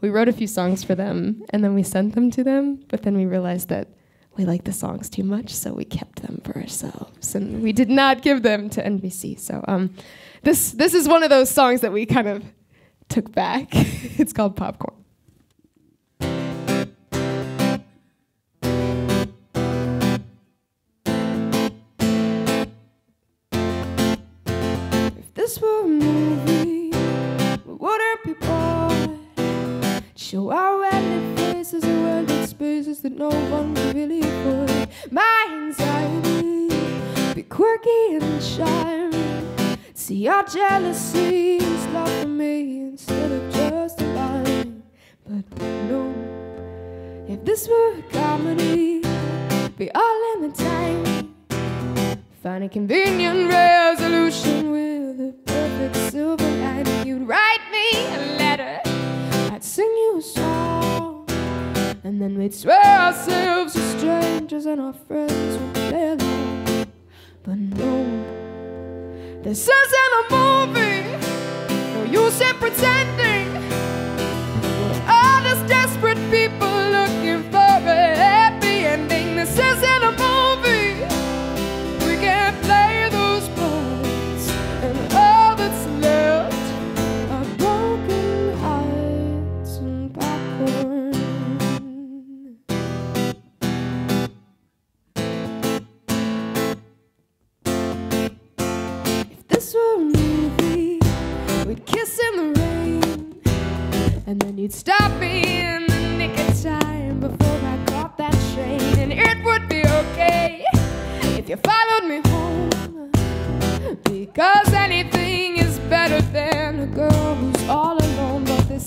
we wrote a few songs for them and then we sent them to them, but then we realized that we liked the songs too much, so we kept them for ourselves and we did not give them to NBC. So um, this this is one of those songs that we kind of took back. it's called Popcorn. This were a movie, would? Show our ugly faces and worldly spaces that no one really afford. My anxiety be quirky and charming. See our jealousy is love for me instead of just a line. But no, if this were a comedy, be all in the time. Find a convenient resolution with a perfect silver lining. You'd write me and then we'd swear ourselves as strangers and our friends would play. But no, this isn't a movie. No use in pretending. Kiss in the rain, and then you'd stop me in the nick of time before I caught that train, and it would be okay if you followed me home. Because anything is better than a girl who's all alone. But this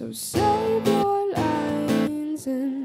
So save your lines and